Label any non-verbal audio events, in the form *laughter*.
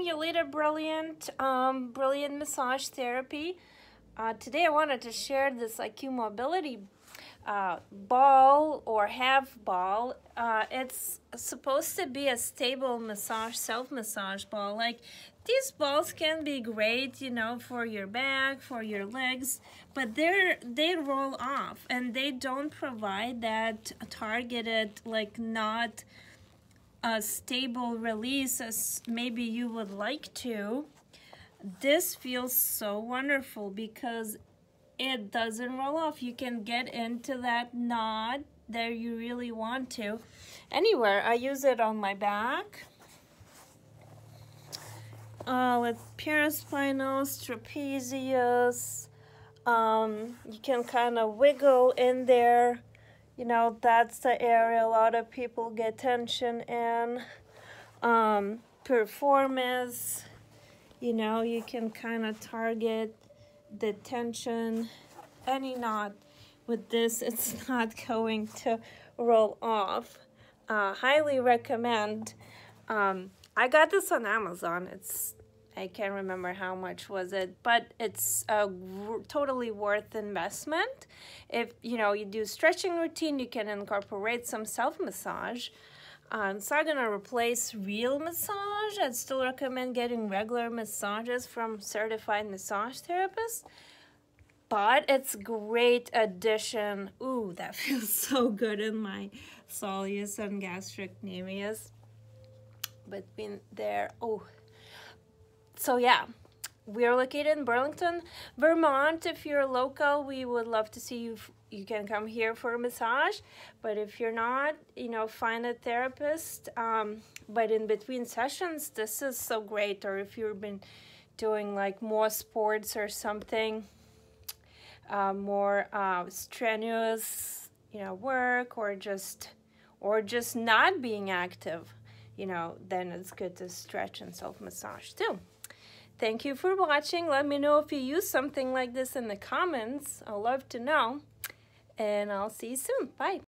Jolita Brilliant, um, Brilliant Massage Therapy. Uh, today I wanted to share this Acumobility uh, ball or half ball. Uh, it's supposed to be a stable massage, self-massage ball. Like these balls can be great, you know, for your back, for your legs, but they're they roll off and they don't provide that targeted, like not a stable release as maybe you would like to, this feels so wonderful because it doesn't roll off. You can get into that knot that you really want to. Anywhere, I use it on my back. Uh, with paraspinals, trapezius. Um, you can kind of wiggle in there you know, that's the area a lot of people get tension in. Um, piriformis, you know, you can kind of target the tension. Any knot with this, *laughs* it's not going to roll off. Uh, highly recommend. Um, I got this on Amazon. It's I can't remember how much was it, but it's a totally worth investment. If you know you do stretching routine, you can incorporate some self massage. Um, it's not gonna replace real massage. I'd still recommend getting regular massages from certified massage therapists. But it's great addition. Ooh, that *laughs* feels so good in my soleus and gastrocnemius. But been there. Oh, so yeah, we are located in Burlington, Vermont. If you're local, we would love to see you. You can come here for a massage, but if you're not, you know, find a therapist. Um, but in between sessions, this is so great. Or if you've been doing like more sports or something, uh, more uh, strenuous, you know, work or just or just not being active, you know, then it's good to stretch and self massage too. Thank you for watching. Let me know if you use something like this in the comments. I'd love to know. And I'll see you soon. Bye.